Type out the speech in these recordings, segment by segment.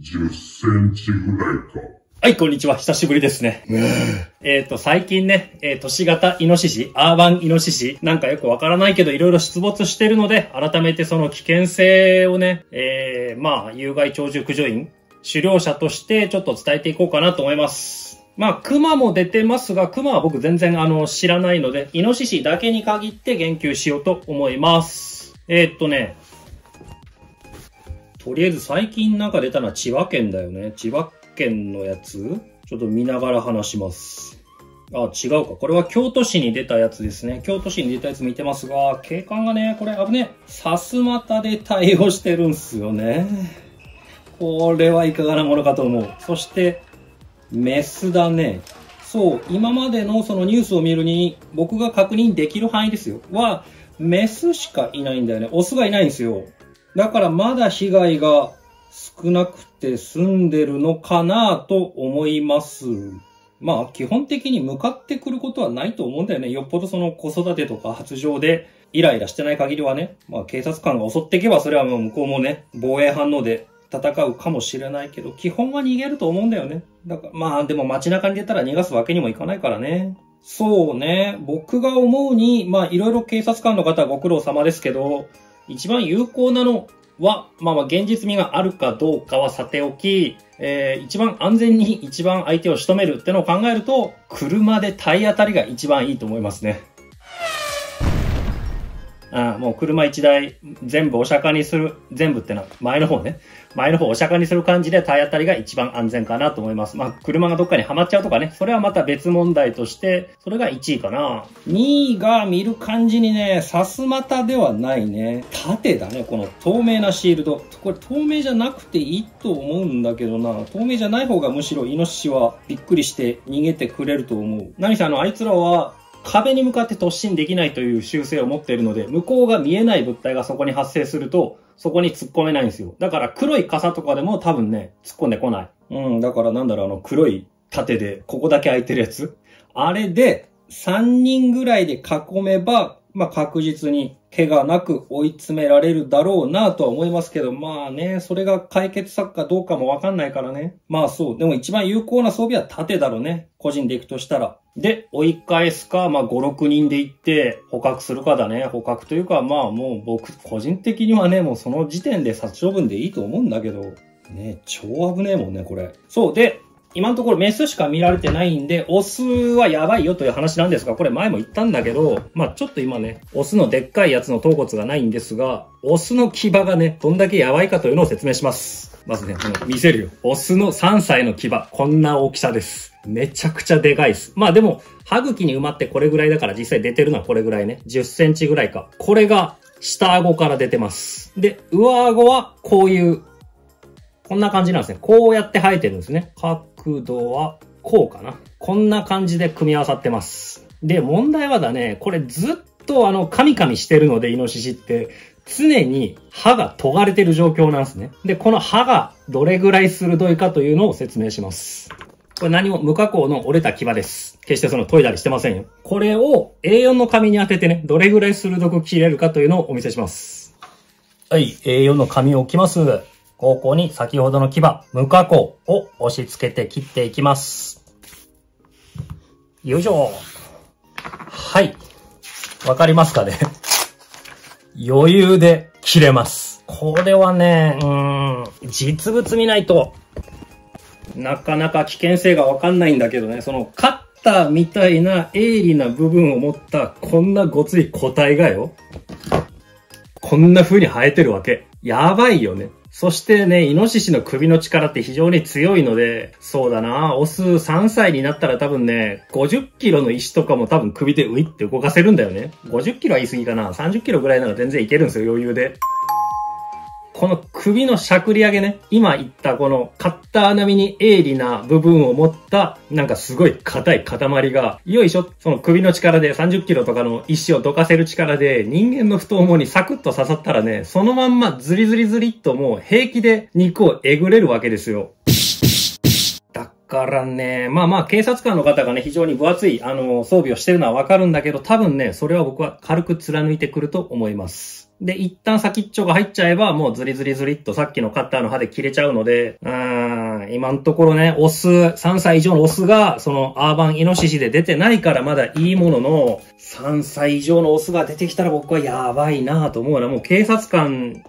10センチぐらいか。はい、こんにちは。久しぶりですね。えっと、最近ね、えー都市型イノシシ、アーバンイノシシ、なんかよくわからないけど、いろいろ出没してるので、改めてその危険性をね、えー、まあ、有害鳥獣駆除員、狩猟者としてちょっと伝えていこうかなと思います。まあ、熊も出てますが、熊は僕全然あの、知らないので、イノシシだけに限って言及しようと思います。えーっとね、とりあえず最近なんか出たのは千葉県だよね。千葉県のやつ？ちょっと見ながら話します。あ、違うか。これは京都市に出たやつですね。京都市に出たやつ見てますが、警官がね、これ危ねえ。さすまたで対応してるんすよね。これはいかがなものかと思う。そして、メスだね。そう、今までのそのニュースを見るに、僕が確認できる範囲ですよ。は、メスしかいないんだよね。オスがいないんですよ。だからまだ被害が少なくて済んでるのかなと思います。まあ、基本的に向かってくることはないと思うんだよね。よっぽどその子育てとか発情でイライラしてない限りはね。まあ、警察官が襲っていけば、それはもう向こうもね、防衛反応で戦うかもしれないけど、基本は逃げると思うんだよね。だから、まあ、でも街中に出たら逃がすわけにもいかないからね。そうね。僕が思うに、まあ、いろいろ警察官の方はご苦労様ですけど、一番有効なのは、まあまあ現実味があるかどうかはさておき、えー一番安全に一番相手を仕留めるってのを考えると、車で体当たりが一番いいと思いますね。ああもう車一台全部お釈迦にする、全部ってのは前の方ね。前の方お釈迦にする感じで体当たりが一番安全かなと思います。まあ車がどっかにはまっちゃうとかね、それはまた別問題として、それが1位かな。2位が見る感じにね、さすまたではないね。縦だね、この透明なシールド。これ透明じゃなくていいと思うんだけどな。透明じゃない方がむしろイノシシはびっくりして逃げてくれると思う。何せあの、あいつらは壁に向かって突進できないという習性を持っているので、向こうが見えない物体がそこに発生すると、そこに突っ込めないんですよ。だから黒い傘とかでも多分ね、突っ込んでこない。うん、だからなんだろう、あの黒い盾で、ここだけ空いてるやつ。あれで、3人ぐらいで囲めば、まあ確実に怪我なく追い詰められるだろうなとは思いますけど、まあね、それが解決策かどうかもわかんないからね。まあそう。でも一番有効な装備は盾だろうね。個人で行くとしたら。で、追い返すか、まあ5、6人で行って捕獲するかだね。捕獲というか、まあもう僕、個人的にはね、もうその時点で殺処分でいいと思うんだけど、ね、超危ねえもんね、これ。そう。で、今のところメスしか見られてないんで、オスはやばいよという話なんですが、これ前も言ったんだけど、まあちょっと今ね、オスのでっかいやつの頭骨がないんですが、オスの牙がね、どんだけやばいかというのを説明します。まずね、この見せるよ。オスの3歳の牙、こんな大きさです。めちゃくちゃでかいです。まあでも、歯茎に埋まってこれぐらいだから実際出てるのはこれぐらいね。10センチぐらいか。これが下顎から出てます。で、上顎はこういうこんな感じなんですね。こうやって生えてるんですね。角度はこうかな。こんな感じで組み合わさってます。で、問題はだね、これずっとあの、カミカミしてるので、イノシシって、常に歯が尖がれてる状況なんですね。で、この歯がどれぐらい鋭いかというのを説明します。これ何も無加工の折れた牙です。決してその研いだりしてませんよ。これを A4 の紙に当ててね、どれぐらい鋭く切れるかというのをお見せします。はい、A4 の紙を置きます。ここに先ほどの牙、無加工を押し付けて切っていきます。よいしょ。はい。わかりますかね余裕で切れます。これはね、うーん、実物見ないと、なかなか危険性がわかんないんだけどね、そのカッターみたいな鋭利な部分を持ったこんなごつい個体がよ、こんな風に生えてるわけ。やばいよね。そしてね、イノシシの首の力って非常に強いので、そうだな、オス3歳になったら多分ね、50キロの石とかも多分首でウイって動かせるんだよね。50キロは言い過ぎかな。30キロぐらいなら全然いけるんですよ、余裕で。この首のしゃくり上げね、今言ったこのカッター並みに鋭利な部分を持った、なんかすごい硬い塊が、よいしょ、その首の力で30キロとかの石をどかせる力で人間の太ももにサクッと刺さったらね、そのまんまズリズリズリっともう平気で肉をえぐれるわけですよ。からね、まあまあ警察官の方がね、非常に分厚い、あの、装備をしてるのはわかるんだけど、多分ね、それは僕は軽く貫いてくると思います。で、一旦先っちょが入っちゃえば、もうズリズリズリっとさっきのカッターの刃で切れちゃうので、うーん、今のところね、オス、3歳以上のオスが、そのアーバンイノシシで出てないからまだいいものの、3歳以上のオスが出てきたら僕はやばいなと思うな。もう警察官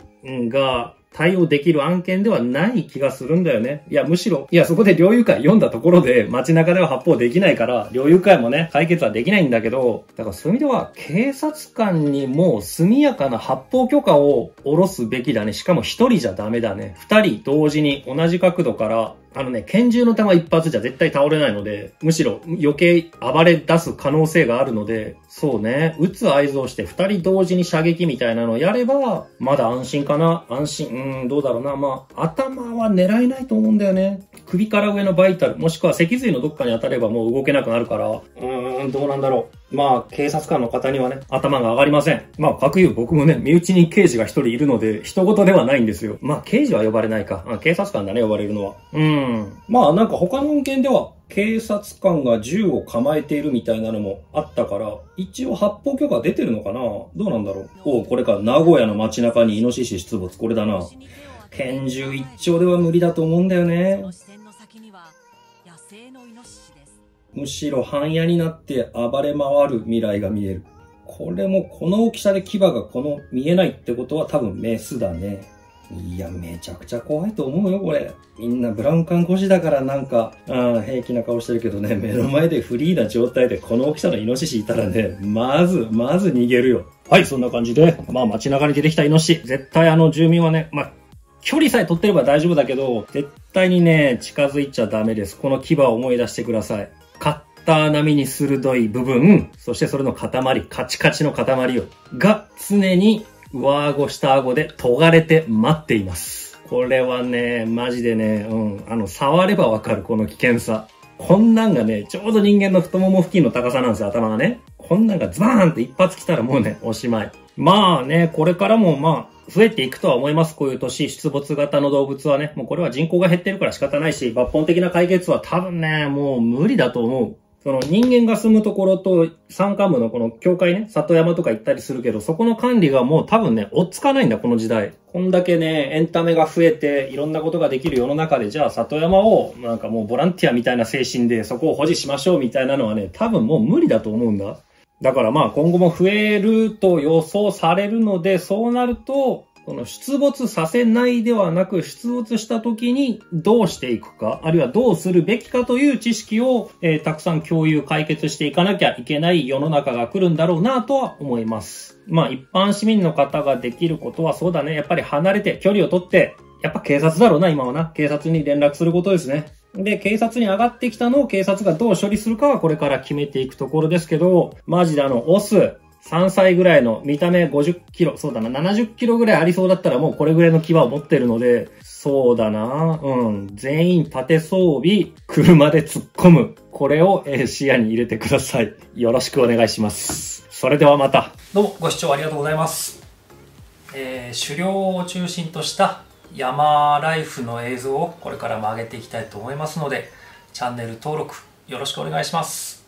が、対応できる案件ではない気がするんだよね。いや、むしろ、いや、そこで領有会読んだところで街中では発砲できないから、領有会もね、解決はできないんだけど、だからそういう意味では、警察官にも速やかな発砲許可を下ろすべきだね。しかも一人じゃダメだね。二人同時に同じ角度からあのね、拳銃の弾一発じゃ絶対倒れないので、むしろ余計暴れ出す可能性があるので、そうね、撃つ合図をして二人同時に射撃みたいなのをやれば、まだ安心かな安心、うん、どうだろうな。まあ、頭は狙えないと思うんだよね。首から上のバイタル、もしくは脊髄のどっかに当たればもう動けなくなるから、うーん、どうなんだろう。まあ、警察官の方にはね、頭が上がりません。まあ、各言う僕もね、身内に刑事が一人いるので、人事ではないんですよ。まあ、刑事は呼ばれないか。あ警察官だね、呼ばれるのは。うん。まあ、なんか他の案件では、警察官が銃を構えているみたいなのもあったから、一応発砲許可出てるのかなどうなんだろうおうこれか、名古屋の街中にイノシシ出没、これだな。拳銃一丁では無理だと思うんだよね。野生のイノシシむしろ半夜になって暴れ回る未来が見える。これもこの大きさで牙がこの見えないってことは多分メスだね。いや、めちゃくちゃ怖いと思うよ、これ。みんなブラウン管腰だからなんか、あ平気な顔してるけどね、目の前でフリーな状態でこの大きさのイノシシいたらね、まず、まず逃げるよ。はい、そんな感じで、まあ街中に出てきたイノシシ、絶対あの住民はね、まあ距離さえ取ってれば大丈夫だけど、絶対にね、近づいちゃダメです。この牙を思い出してください。カッター並みに鋭い部分、そしてそれの塊、カチカチの塊を、が常に上顎下顎で尖れて待っています。これはね、マジでね、うん、あの、触ればわかる、この危険さ。こんなんがね、ちょうど人間の太もも付近の高さなんですよ、頭がね。こんなんがズバーンって一発来たらもうね、おしまい。まあね、これからもまあ、増えていくとは思います。こういう都市出没型の動物はね。もうこれは人口が減ってるから仕方ないし、抜本的な解決は多分ね、もう無理だと思う。その人間が住むところと山間部のこの境界ね、里山とか行ったりするけど、そこの管理がもう多分ね、追っつかないんだ、この時代。こんだけね、エンタメが増えて、いろんなことができる世の中で、じゃあ里山を、なんかもうボランティアみたいな精神でそこを保持しましょうみたいなのはね、多分もう無理だと思うんだ。だからまあ今後も増えると予想されるので、そうなると、この出没させないではなく、出没した時にどうしていくか、あるいはどうするべきかという知識を、えー、たくさん共有、解決していかなきゃいけない世の中が来るんだろうなとは思います。まあ一般市民の方ができることはそうだね。やっぱり離れて距離をとって、やっぱ警察だろうな、今はな。警察に連絡することですね。で、警察に上がってきたのを警察がどう処理するかはこれから決めていくところですけど、マジであの、オス、3歳ぐらいの見た目50キロ、そうだな、70キロぐらいありそうだったらもうこれぐらいの牙を持ってるので、そうだな、うん、全員縦装備、車で突っ込む。これを、え視野に入れてください。よろしくお願いします。それではまた。どうもご視聴ありがとうございます。えー、狩猟を中心とした山ライフの映像をこれからも上げていきたいと思いますので、チャンネル登録よろしくお願いします。